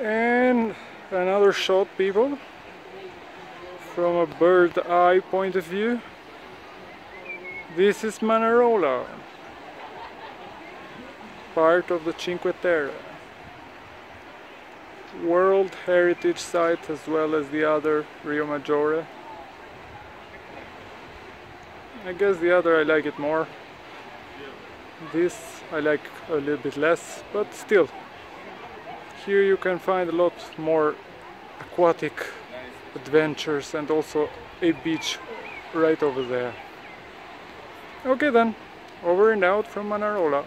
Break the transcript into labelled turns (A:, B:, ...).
A: And another shot people from a bird eye point of view. This is Manarola, part of the Cinque Terre. World Heritage Site as well as the other Riomaggiore. I guess the other I like it more. This I like a little bit less, but still. Here you can find a lot more aquatic adventures and also a beach right over there. Okay then, over and out from Manarola.